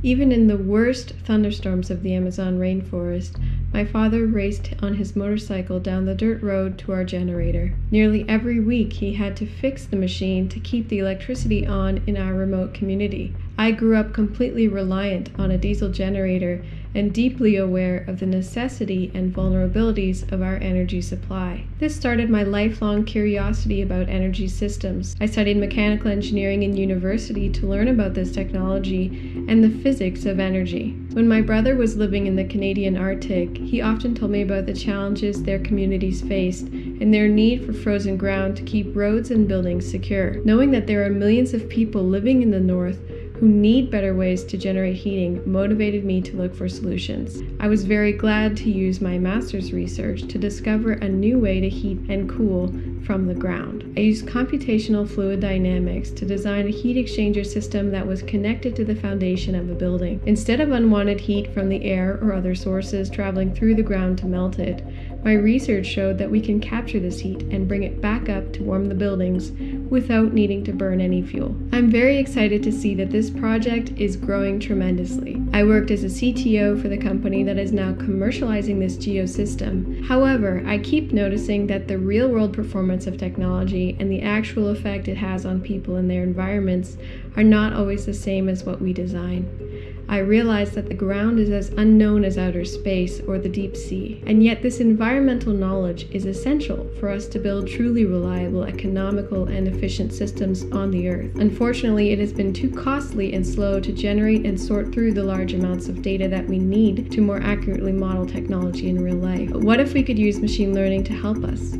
Even in the worst thunderstorms of the Amazon rainforest, my father raced on his motorcycle down the dirt road to our generator. Nearly every week, he had to fix the machine to keep the electricity on in our remote community. I grew up completely reliant on a diesel generator and deeply aware of the necessity and vulnerabilities of our energy supply. This started my lifelong curiosity about energy systems. I studied mechanical engineering in university to learn about this technology and the physics of energy. When my brother was living in the Canadian Arctic, he often told me about the challenges their communities faced and their need for frozen ground to keep roads and buildings secure. Knowing that there are millions of people living in the North who need better ways to generate heating motivated me to look for solutions. I was very glad to use my master's research to discover a new way to heat and cool from the ground. I used computational fluid dynamics to design a heat exchanger system that was connected to the foundation of a building. Instead of unwanted heat from the air or other sources traveling through the ground to melt it, my research showed that we can capture this heat and bring it back up to warm the buildings without needing to burn any fuel. I'm very excited to see that this project is growing tremendously. I worked as a CTO for the company that is now commercializing this geosystem. However, I keep noticing that the real world performance of technology and the actual effect it has on people and their environments are not always the same as what we design. I realize that the ground is as unknown as outer space or the deep sea, and yet this environmental knowledge is essential for us to build truly reliable, economical, and efficient systems on the Earth. Unfortunately, it has been too costly and slow to generate and sort through the large amounts of data that we need to more accurately model technology in real life. But what if we could use machine learning to help us?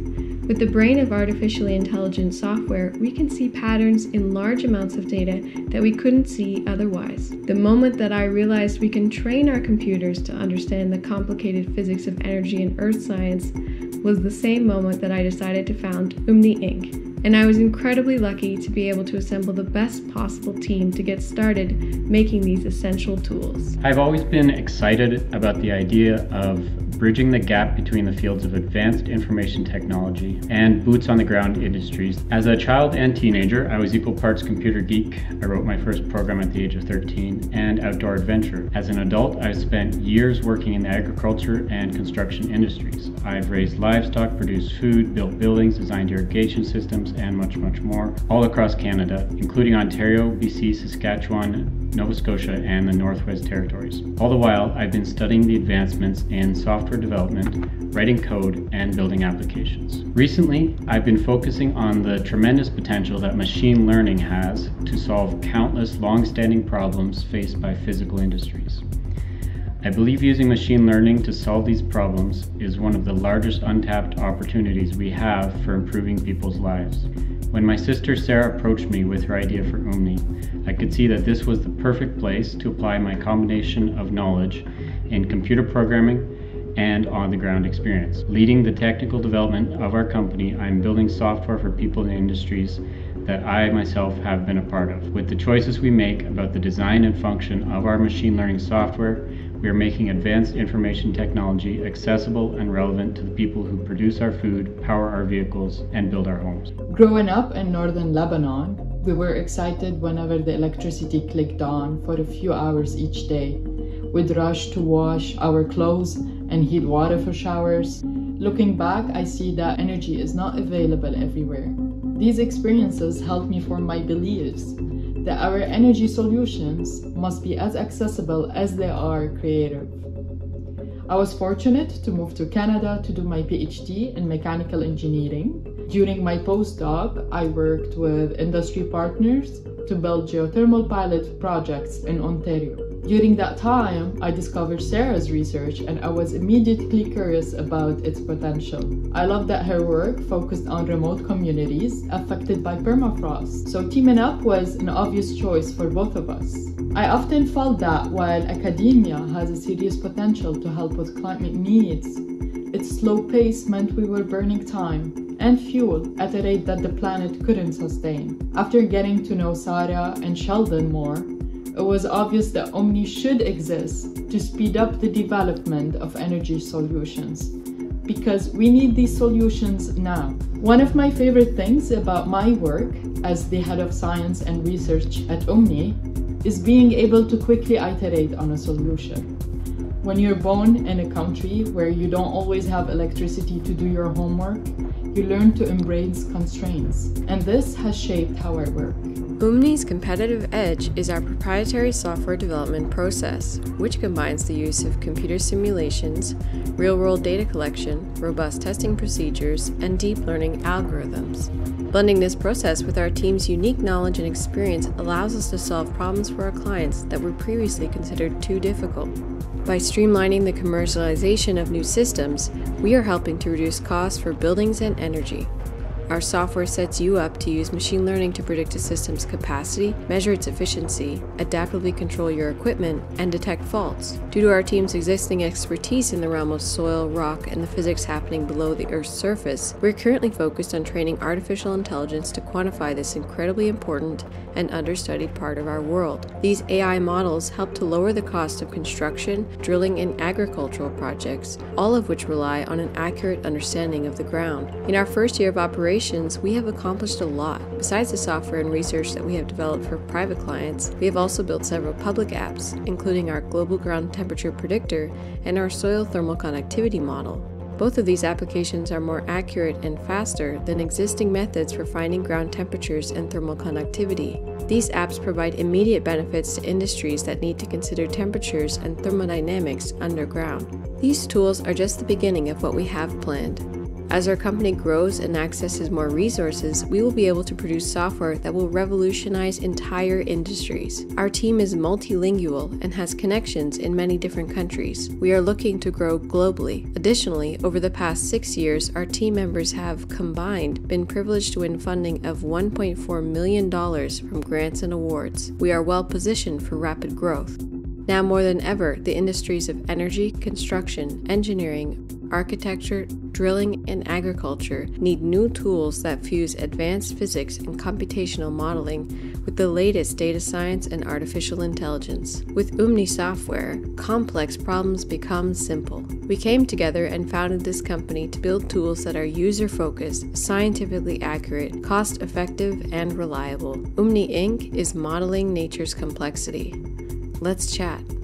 With the brain of artificially intelligent software, we can see patterns in large amounts of data that we couldn't see otherwise. The moment that I realized we can train our computers to understand the complicated physics of energy and earth science was the same moment that I decided to found Umny Inc and I was incredibly lucky to be able to assemble the best possible team to get started making these essential tools. I've always been excited about the idea of bridging the gap between the fields of advanced information technology and boots on the ground industries. As a child and teenager, I was equal parts computer geek. I wrote my first program at the age of 13 and outdoor adventure. As an adult, I've spent years working in the agriculture and construction industries. I've raised livestock, produced food, built buildings, designed irrigation systems, and much, much more, all across Canada, including Ontario, BC, Saskatchewan, Nova Scotia, and the Northwest Territories. All the while, I've been studying the advancements in software development, writing code, and building applications. Recently, I've been focusing on the tremendous potential that machine learning has to solve countless long-standing problems faced by physical industries. I believe using machine learning to solve these problems is one of the largest untapped opportunities we have for improving people's lives. When my sister Sarah approached me with her idea for Umny, I could see that this was the perfect place to apply my combination of knowledge in computer programming and on the ground experience. Leading the technical development of our company, I'm building software for people in industries that I myself have been a part of. With the choices we make about the design and function of our machine learning software, we are making advanced information technology accessible and relevant to the people who produce our food, power our vehicles, and build our homes. Growing up in northern Lebanon, we were excited whenever the electricity clicked on for a few hours each day. We'd rush to wash our clothes and heat water for showers. Looking back, I see that energy is not available everywhere. These experiences helped me form my beliefs that our energy solutions must be as accessible as they are creative. I was fortunate to move to Canada to do my PhD in mechanical engineering. During my postdoc, I worked with industry partners to build geothermal pilot projects in Ontario. During that time, I discovered Sarah's research and I was immediately curious about its potential. I love that her work focused on remote communities affected by permafrost, so teaming up was an obvious choice for both of us. I often felt that while academia has a serious potential to help with climate needs, its slow pace meant we were burning time and fuel at a rate that the planet couldn't sustain. After getting to know Sarah and Sheldon more, it was obvious that Umny should exist to speed up the development of energy solutions because we need these solutions now. One of my favorite things about my work as the head of science and research at Umny is being able to quickly iterate on a solution. When you're born in a country where you don't always have electricity to do your homework, you learn to embrace constraints, and this has shaped how I work. Umny's competitive edge is our proprietary software development process, which combines the use of computer simulations, real world data collection, robust testing procedures, and deep learning algorithms. Blending this process with our team's unique knowledge and experience allows us to solve problems for our clients that were previously considered too difficult. By streamlining the commercialization of new systems, we are helping to reduce costs for buildings and energy. Our software sets you up to use machine learning to predict a system's capacity, measure its efficiency, adaptively control your equipment, and detect faults. Due to our team's existing expertise in the realm of soil, rock, and the physics happening below the Earth's surface, we're currently focused on training artificial intelligence to quantify this incredibly important and understudied part of our world. These AI models help to lower the cost of construction, drilling, and agricultural projects, all of which rely on an accurate understanding of the ground. In our first year of operation, operations, we have accomplished a lot. Besides the software and research that we have developed for private clients, we have also built several public apps, including our global ground temperature predictor and our soil thermal conductivity model. Both of these applications are more accurate and faster than existing methods for finding ground temperatures and thermal conductivity. These apps provide immediate benefits to industries that need to consider temperatures and thermodynamics underground. These tools are just the beginning of what we have planned. As our company grows and accesses more resources, we will be able to produce software that will revolutionize entire industries. Our team is multilingual and has connections in many different countries. We are looking to grow globally. Additionally, over the past six years, our team members have combined been privileged to win funding of $1.4 million from grants and awards. We are well positioned for rapid growth. Now more than ever, the industries of energy, construction, engineering, architecture, drilling, and agriculture need new tools that fuse advanced physics and computational modeling with the latest data science and artificial intelligence. With Umny software, complex problems become simple. We came together and founded this company to build tools that are user focused, scientifically accurate, cost effective, and reliable. Umny Inc. is modeling nature's complexity. Let's chat.